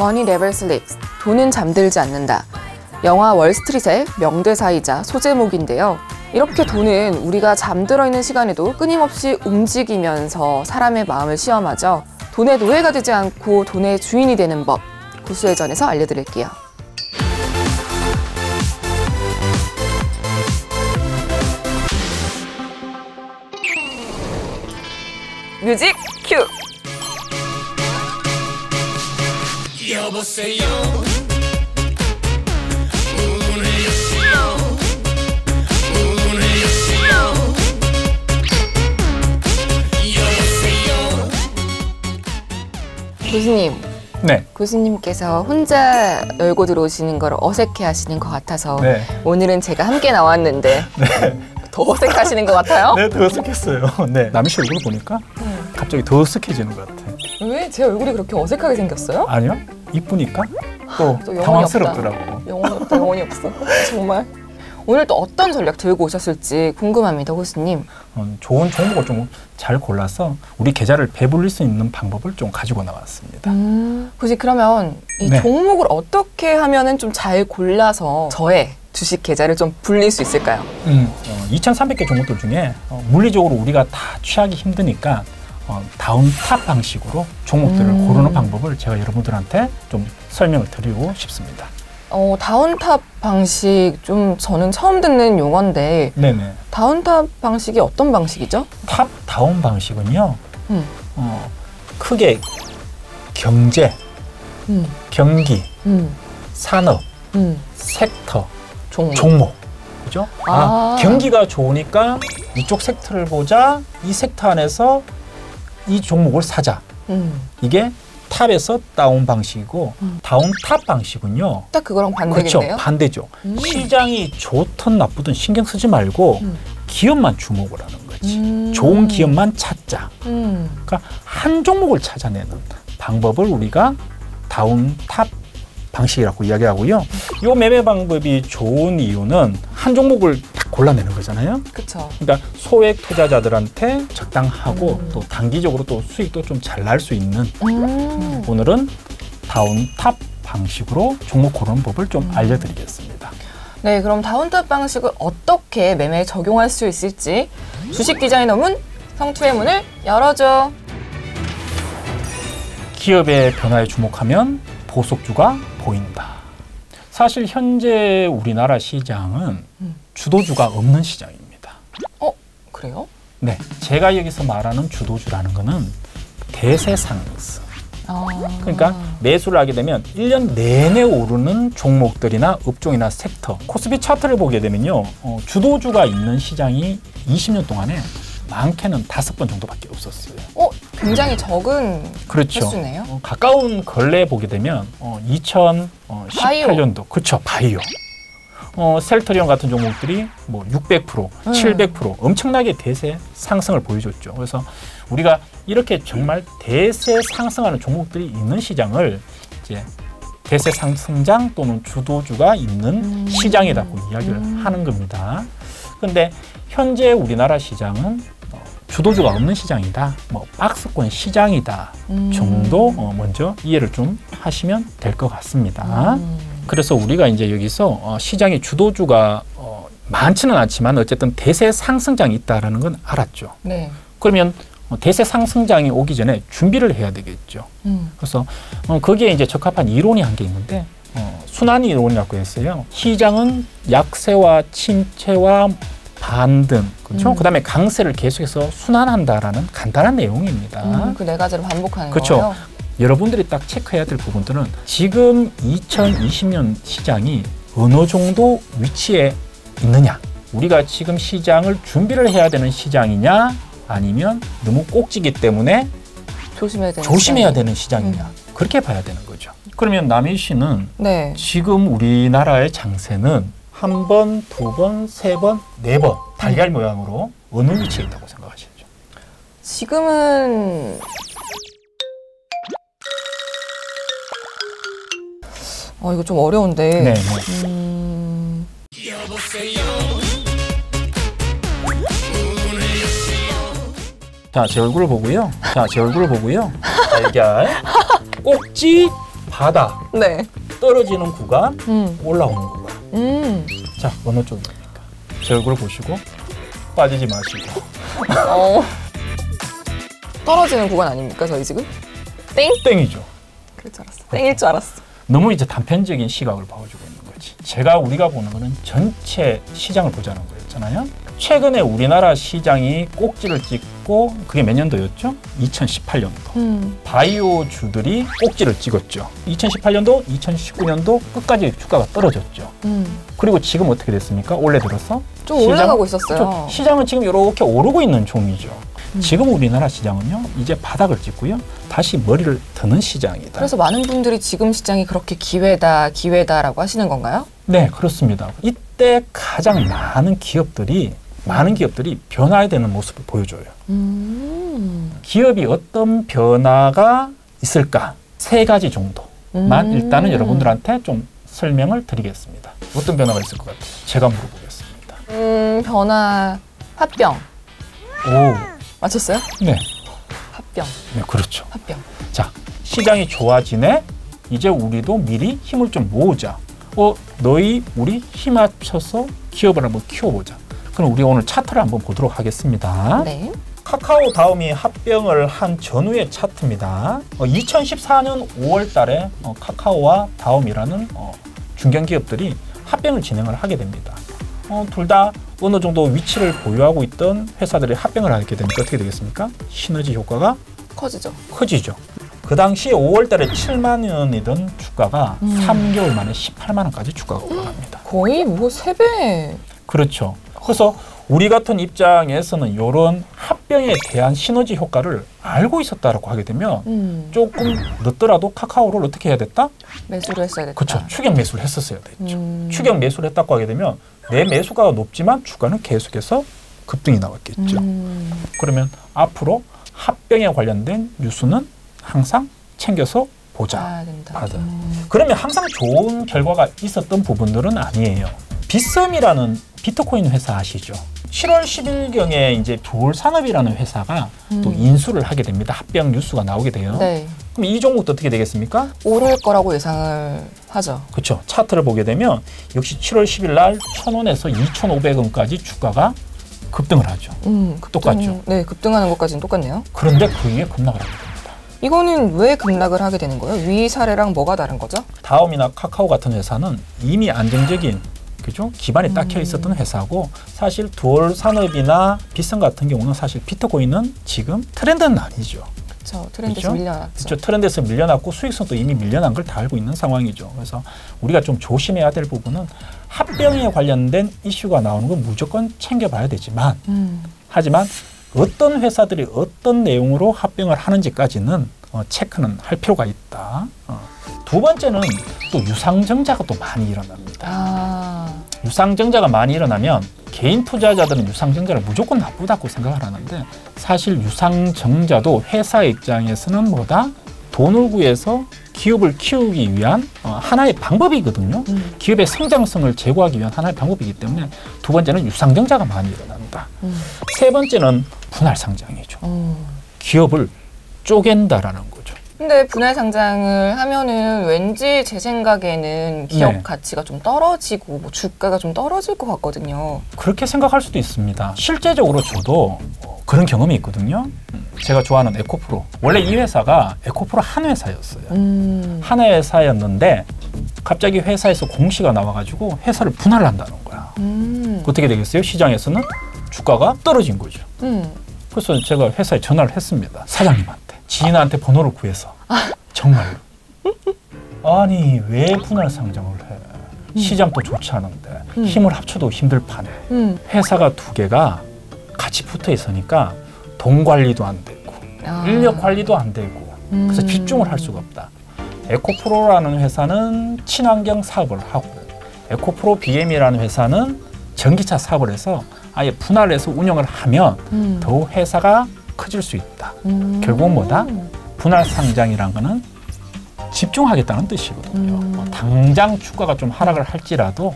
Money never sleeps. 돈은 잠들지 않는다. 영화 월스트리트의 명대사이자 소제목인데요. 이렇게 돈은 우리가 잠들어 있는 시간에도 끊임없이 움직이면서 사람의 마음을 시험하죠. 돈의 노예가 되지 않고 돈의 주인이 되는 법. 구수의 전에서 알려드릴게요. 뮤직 큐! 여보세요 교수님, 네. 교수님께서 혼자 열고 들어오시는 걸 어색해 하시는 것 같아서 네. 오늘은 제가 함께 나왔는데 더 어색하시는 것 같아요? 네, 더 어색했어요. 네. 남희 씨 얼굴을 보니까 갑자기 더 어색해지는 것 같아. 왜 제 얼굴이 그렇게 어색하게 생겼어요? 아니요? 이쁘니까 또또 영혼이 당황스럽더라고. 영혼이 없다, 영혼이 없어. 정말. 오늘 또 어떤 전략 들고 오셨을지 궁금합니다, 교수님. 어, 좋은 종목을 좀 잘 골라서 우리 계좌를 배불릴 수 있는 방법을 좀 가지고 나왔습니다. 교수님 그러면 이 네. 종목을 어떻게 하면은 좀 잘 골라서 저의 주식 계좌를 좀 불릴 수 있을까요? 음, 어, 2,300개 종목들 중에 어, 물리적으로 우리가 다 취하기 힘드니까 어, down top 방식으로 종목들을 음. 고르는 방법을 제가 여러분들한테 좀 설명을 드리고 싶습니다. 어, down top 방식 좀 저는 처음 듣는 용어인데 네네. down top 방식이 어떤 방식이죠? top down 방식은요. 음. 어, 크게 경제, 음, 경기, 음, 산업, 음. 섹터, 종목. 종목. 그죠? 아. 아, 경기가 좋으니까 이쪽 섹터를 보자. 이 섹터 안에서 이 종목을 사자. 음. 이게 top에서 down 방식이고 음. down top 방식은요. 딱 그거랑 그렇죠. 반대겠네요. 반대죠. 음. 시장이 좋든 나쁘든 신경 쓰지 말고 음. 기업만 주목을 하는 거지. 음. 좋은 기업만 찾자. 음. 그러니까 한 종목을 찾아내는 방법을 우리가 down top 방식이라고 이야기하고요. 이 매매 방법이 좋은 이유는 한 종목을 딱 골라내는 거잖아요. 그쵸. 그러니까 소액 투자자들한테 적당하고 음. 또 단기적으로 또 수익도 좀 잘 날 수 있는 음. 오늘은 down top 방식으로 종목 고르는 법을 좀 음. 알려드리겠습니다. 네, 그럼 down top 방식을 어떻게 매매에 적용할 수 있을지 주식 디자이너 문 성투의 문을 열어줘. 기업의 변화에 주목하면 보석주가 보인다. 사실 현재 우리나라 시장은 음. 주도주가 없는 시장입니다. 그래요? 네, 제가 여기서 말하는 주도주라는 거는 대세 상승. 아. 그러니까 매수를 하게 되면 1년 내내 오르는 종목들이나 업종이나 섹터. 코스피 차트를 보게 되면요. 어, 주도주가 있는 시장이 20년 동안에 많게는 다섯 번 정도밖에 없었어요. 어, 굉장히 적은 그렇죠. 횟수네요. 어, 가까운 근래 보게 되면 어, 2018년도 그렇죠 바이오 어, 셀트리온 같은 종목들이 뭐 600%, 음. 700% 엄청나게 대세 상승을 보여줬죠. 그래서 우리가 이렇게 정말 대세 상승하는 종목들이 있는 시장을 이제 대세 상승장 또는 주도주가 있는 음. 시장이라고 이야기를 음. 하는 겁니다. 근데 현재 우리나라 시장은 어, 주도주가 없는 시장이다, 뭐 박스권 시장이다 음. 정도 어, 먼저 이해를 좀 하시면 될 것 같습니다. 음. 그래서 우리가 이제 여기서 어, 시장의 주도주가 어, 많지는 않지만 어쨌든 대세 상승장이 있다라는 건 알았죠. 네. 그러면 어, 대세 상승장이 오기 전에 준비를 해야 되겠죠. 음. 그래서 어, 거기에 이제 적합한 이론이 한 게 있는데 어, 순환 이론이라고 했어요. 시장은 약세와 침체와 반등, 그렇죠? 음. 그다음에 강세를 계속해서 순환한다라는 간단한 내용입니다. 음, 그네 가지를 반복하는 그쵸. 거예요. 여러분들이 딱 체크해야 될 부분들은 지금 2020년 시장이 어느 정도 위치에 있느냐. 우리가 지금 시장을 준비를 해야 되는 시장이냐 아니면 너무 꼭지기 때문에 조심해야 되는 조심해야 시간이. 되는 시장이냐. 그렇게 봐야 되는 거죠. 그러면 남희 씨는 네. 지금 우리나라의 장세는 한 번, 두 번, 세 번, 네 번 달걀 모양으로 어느 위치에 있다고 생각하시죠? 지금은 어 이거 좀 어려운데. 네, 네. 음, 자, 제 얼굴을 보고요. 자, 제 얼굴을 보고요. 달걀, 꼭지, 바닥 네. 떨어지는 구간, 음. 올라오는 구간. 음. 자 어느 쪽입니까? 제 얼굴 보시고 빠지지 마시고 어. 떨어지는 구간 아닙니까 저희 지금? 땡? 땡이죠. 그럴 줄 알았어. 땡일 줄 알았어. 너무 이제 단편적인 시각을 보여주고 있는 거지. 제가 우리가 보는 거는 전체 시장을 보자는 거 였잖아요. 최근에 우리나라 시장이 꼭지를 찍고 그게 몇 년도였죠? 2018년도. 음. 바이오주들이 꼭지를 찍었죠. 2018년도, 2019년도 끝까지 주가가 떨어졌죠. 음. 그리고 지금 어떻게 됐습니까? 올해 들어서 좀 시장- 올라가고 있었어요. 시장은 지금 이렇게 오르고 있는 종이죠. 지금 우리나라 시장은요, 이제 바닥을 찍고요, 다시 머리를 드는 시장이다. 그래서 많은 분들이 지금 시장이 그렇게 기회다, 기회다라고 하시는 건가요? 네, 그렇습니다. 이 때 가장 많은 기업들이 많은 기업들이 변화해야 되는 모습을 보여줘요. 음. 기업이 어떤 변화가 있을까? 세 가지 정도만 음. 일단은 여러분들한테 좀 설명을 드리겠습니다. 어떤 변화가 있을 것 같아요? 제가 물어보겠습니다. 음, 변화, 합병. 오, 맞췄어요? 네, 합병, 네, 그렇죠. 합병. 자, 시장이 좋아지네. 이제 우리도 미리 힘을 좀 모으자. 어, 너희 우리 힘 합쳐서 기업을 한번 키워보자. 그럼 우리 오늘 차트를 한번 보도록 하겠습니다. 네. 카카오 다음이 합병을 한 전후의 차트입니다. 2014년 5월 달에 어, 카카오와 다음이라는 어, 중견기업들이 합병을 진행을 하게 됩니다. 둘 다 어느 정도 위치를 보유하고 있던 회사들이 합병을 하게 되니까 어떻게 되겠습니까? 시너지 효과가 커지죠. 커지죠. 그 당시 5월 달에 7만 원이던 주가가 음. 3개월 만에 18만 원까지 주가가 올라갑니다. 거의 뭐세 배. 그렇죠. 그래서 우리 같은 입장에서는 이런 합병에 대한 시너지 효과를 알고 있었다라고 하게 되면 음. 조금 늦더라도 카카오를 어떻게 해야 됐다? 매수를 했어야겠다. 그렇죠. 추격 매수를 했었어야 됐죠. 음. 추격 매수를 했다고 하게 되면 내 매수가가 높지만 주가는 계속해서 급등이 나왔겠죠. 음. 그러면 앞으로 합병에 관련된 뉴스는 항상 챙겨서 보자. 받아. 음. 그러면 항상 좋은 결과가 있었던 부분들은 아니에요. 빗썸이라는 비트코인 회사 아시죠? 7월 10일경에 이제 두올 산업이라는 회사가 또 음. 인수를 하게 됩니다. 합병 뉴스가 나오게 돼요. 네. 그럼 이 종목도 어떻게 되겠습니까? 오를 거라고 예상을 하죠. 그렇죠. 차트를 보게 되면 역시 7월 10일 날 1,000원에서 2,500원까지 주가가 급등을 하죠. 음, 급등, 똑같죠. 네, 급등하는 것까지는 똑같네요. 그런데 그 위에 급락을 됩니다. 이거는 왜 급락을 하게 되는 거예요? 위 사례랑 뭐가 다른 거죠? 다음이나 카카오 같은 회사는 이미 안정적인 그죠 기반이 딱켜 있었던 회사고 사실 두얼 산업이나 비썸 같은 경우는 사실 비트코인은 지금 트렌드는 아니죠. 그렇죠. 트렌드에서 그렇죠? 밀려났죠. 그렇죠. 트렌드에서 밀려났고 수익성도 이미 밀려난 걸 다 알고 있는 상황이죠. 그래서 우리가 좀 조심해야 될 부분은 합병에 관련된 이슈가 나오는 건 무조건 챙겨봐야 되지만 음, 하지만 어떤 회사들이 어떤 내용으로 합병을 하는지까지는 어, 체크는 할 필요가 있다. 어. 두 번째는 또 유상증자가 또 많이 일어납니다. 아, 유상증자가 많이 일어나면 개인 투자자들은 유상증자를 무조건 나쁘다고 생각을 하는데 사실 유상증자도 회사 입장에서는 뭐다? 돈을 구해서 기업을 키우기 위한 어, 하나의 방법이거든요. 음, 기업의 성장성을 제고하기 위한 하나의 방법이기 때문에 두 번째는 유상증자가 많이 일어난다. 음, 세 번째는 분할 상장이죠. 음. 기업을 쪼갠다라는 거죠. 근데 분할 상장을 하면은 왠지 제 생각에는 기업 네. 가치가 좀 떨어지고 뭐 주가가 좀 떨어질 것 같거든요. 그렇게 생각할 수도 있습니다. 실제적으로 저도 어, 그런 경험이 있거든요. 음, 제가 좋아하는 에코프로. 원래 이 회사가 에코프로 한 회사였어요. 음, 한 회사였는데 갑자기 회사에서 공시가 나와가지고 회사를 분할한다는 거야. 음, 어떻게 되겠어요? 시장에서는 주가가 떨어진 거죠. 음. 그래서 제가 회사에 전화를 했습니다. 사장님한테. 지인한테 번호를 구해서. 정말로. 아니, 왜 분할 상장을 해? 시장도 좋지 않은데 음. 힘을 합쳐도 힘들 판에 음. 회사가 두 개가 같이 붙어 있으니까 돈 관리도 안 되고 아. 인력 관리도 안 되고 그래서 음. 집중을 할 수가 없다. 에코프로라는 회사는 친환경 사업을 하고 에코프로 BM이라는 회사는 전기차 사업을 해서 아예 분할해서 운영을 하면 음. 더 회사가 커질 수 있다. 음. 결국은 뭐다? 분할 상장이란 거는 집중하겠다는 뜻이거든요. 음. 뭐 당장 주가가 좀 하락을 할지라도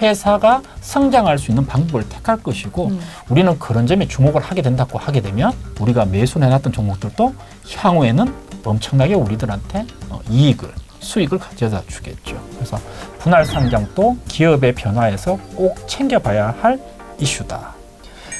회사가 성장할 수 있는 방법을 택할 것이고 음. 우리는 그런 점에 주목을 하게 된다고 하게 되면 우리가 매수 해놨던 종목들도 향후에는 엄청나게 우리들한테 어, 이익을 수익을 가져다 주겠죠. 그래서 분할 상장도 기업의 변화에서 꼭 챙겨봐야 할 이슈다.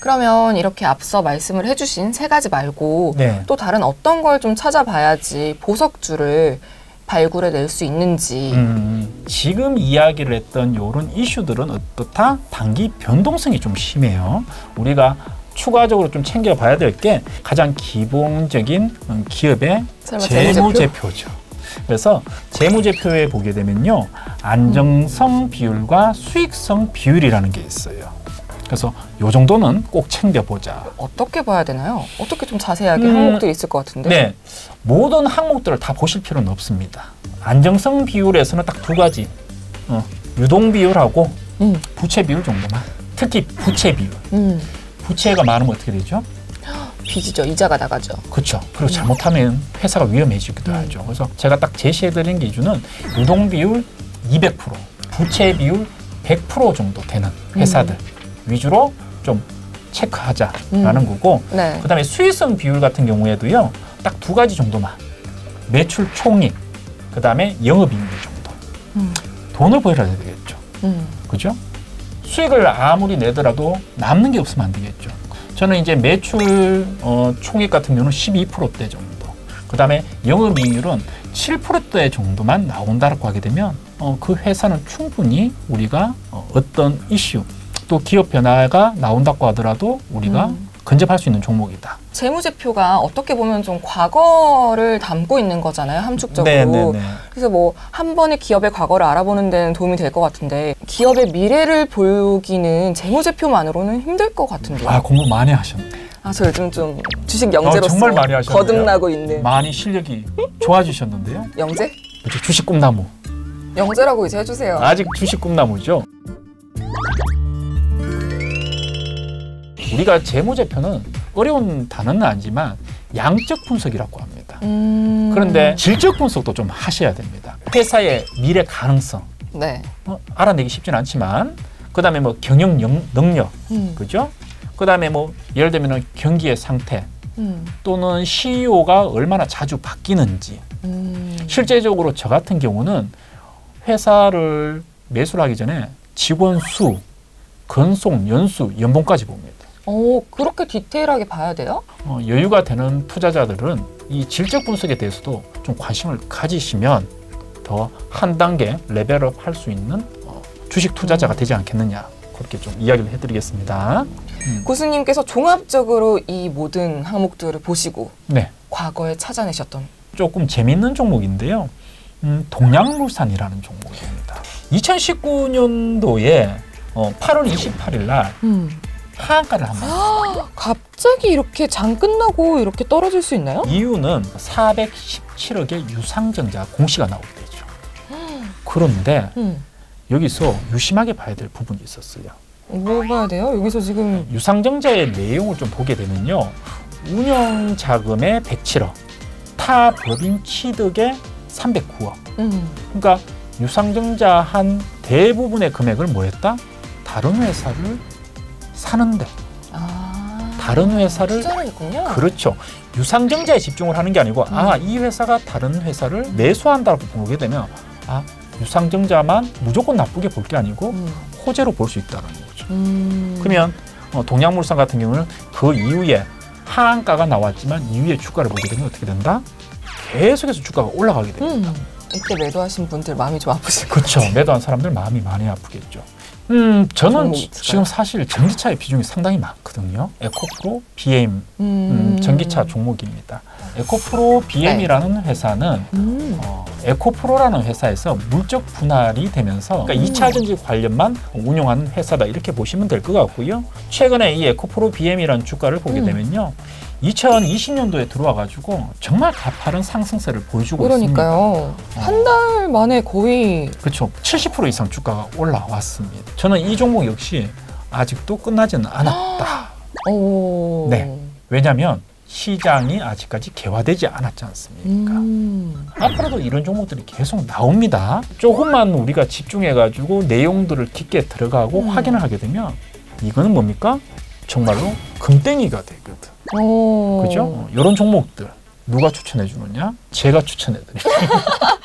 그러면 이렇게 앞서 말씀을 해주신 세 가지 말고 네. 또 다른 어떤 걸 좀 찾아봐야지 보석줄을 발굴해낼 수 있는지. 음, 지금 이야기를 했던 이런 이슈들은 어떻다? 단기 변동성이 좀 심해요. 우리가 추가적으로 좀 챙겨봐야 될 게 가장 기본적인 음, 기업의 재무제표? 재무제표죠. 그래서 재무제표에 보게 되면요, 안정성 비율과 수익성 비율이라는 게 있어요. 그래서 요 정도는 꼭 챙겨보자. 어떻게 봐야 되나요? 어떻게 좀 자세하게 음, 항목들이 있을 것 같은데. 네, 모든 항목들을 다 보실 필요는 없습니다. 안정성 비율에서는 딱 두 가지, 어, 유동 비율하고 음, 부채 비율 정도만. 특히 부채 비율. 음. 부채가 많으면 어떻게 되죠? 빚이죠. 이자가 나가죠. 그렇죠. 그리고 잘못하면 회사가 위험해지기도 하죠. 그래서 제가 딱 제시해드린 기준은 유동 비율 200%, 부채 비율 100% 정도 되는 회사들 위주로 좀 체크하자라는 거고 네. 그다음에 수익성 비율 같은 경우에도요 딱 두 가지 정도만 매출 총익 그다음에 영업이익률 정도. 음, 돈을 벌어야 되겠죠. 음. 그죠? 수익을 아무리 내더라도 남는 게 없으면 안 되겠죠. 저는 이제 매출 어, 총익 같은 경우는 12%대 정도. 그다음에 영업이익률은 7%대 정도만 나온다고 하게 되면 어, 그 회사는 충분히 우리가 어, 어떤 이슈 또 기업 변화가 나온다고 하더라도 우리가 음. 근접할 수 있는 종목이다. 재무제표가 어떻게 보면 좀 과거를 담고 있는 거잖아요. 함축적으로. 네네네. 그래서 뭐 한 번에 기업의 과거를 알아보는 데는 도움이 될 것 같은데 기업의 미래를 보기는 재무제표만으로는 힘들 것 같은데요. 아 공부 많이 하셨네. 아, 저 요즘 좀 주식 영재로서 아, 정말 많이 하셨네요. 거듭나고 있는 많이 실력이 좋아지셨는데요. 영재? 그렇죠. 주식 꿈나무. 영재라고 이제 해주세요. 아직 주식 꿈나무죠. 우리가 재무제표는 어려운 단어는 아니지만 양적 분석이라고 합니다. 음... 그런데 질적 분석도 좀 하셔야 됩니다. 회사의 미래 가능성 네. 어, 알아내기 쉽진 않지만 그다음에 뭐 경영 영- 능력 음. 그죠? 그다음에 뭐 예를 들면 경기의 상태 음. 또는 CEO가 얼마나 자주 바뀌는지 음. 실제적으로 저 같은 경우는 회사를 매수를 하기 전에 직원 수, 건속, 연수, 연봉까지 봅니다. 어, 그렇게 디테일하게 봐야 돼요? 어, 여유가 되는 투자자들은 이 질적 분석에 대해서도 좀 관심을 가지시면 더 한 단계 레벨업 할 수 있는 어, 주식 투자자가 되지 않겠느냐 그렇게 좀 이야기를 해드리겠습니다. 고수님께서 종합적으로 이 모든 항목들을 보시고 네, 과거에 찾아내셨던 조금 재밌는 종목인데요. 음, 동양물산이라는 종목입니다. 2019년도에 어, 8월 28일 날 음. 하한가를 한번 갑자기 이렇게 장 끝나고 이렇게 떨어질 수 있나요? 이유는 417억의 유상증자 공시가 나오게 되죠. 그런데 음. 여기서 유심하게 봐야 될 부분이 있었어요. 뭐 봐야 돼요? 여기서 지금 유상증자의 내용을 좀 보게 되면요. 운영 자금의 107억, 타 법인 취득의 309억. 음. 그러니까 유상증자 한 대부분의 금액을 뭐 했다? 다른 회사를 사는데 아. 다른 회사를. 그렇죠. 유상 증자에 집중을 하는 게 아니고 아이 회사가 다른 회사를 매수한다고 보게 되면 아 유상 증자만 무조건 나쁘게 볼 게 아니고 음. 호재로 볼 수 있다는 거죠. 음. 그러면 어, 동양물산 같은 경우는 그 이후에 하한가가 나왔지만 이후에 주가를 보게 되면 어떻게 된다? 계속해서 주가가 올라가게 됩니다. 음. 이때 매도하신 분들 마음이 좀 아프실 것 그렇죠. 매도한 사람들 마음이 많이 아프겠죠. 음, 저는 지-? 지금 사실 전기차의 비중이 상당히 많거든요. 에코프로, BM 음, 음. 전기차 종목입니다. 에코프로 BM이라는 회사는 음. 어, 에코프로라는 회사에서 물적 분할이 되면서 그러니까 음. 2차 전지 관련만 운영하는 회사다 이렇게 보시면 될 것 같고요. 최근에 이 에코프로 BM이라는 주가를 보게 음. 되면요. 2020년도에 들어와 가지고 정말 가파른 상승세를 보여주고 있습니다. 그러니까요. 한달 만에 거의 그렇죠. 70% 이상 주가가 올라왔습니다. 저는 이 종목 역시 아직도 끝나지는 않았다. 오. 네. 왜냐하면 시장이 아직까지 개화되지 않았지 않습니까? 음. 앞으로도 이런 종목들이 계속 나옵니다. 조금만 우리가 집중해가지고 내용들을 깊게 들어가고 음. 확인을 하게 되면 이거는 뭡니까? 정말로 금땡이가 되거든. 오. 그죠? 이런 종목들 누가 추천해 주느냐? 제가 추천해 드립니다.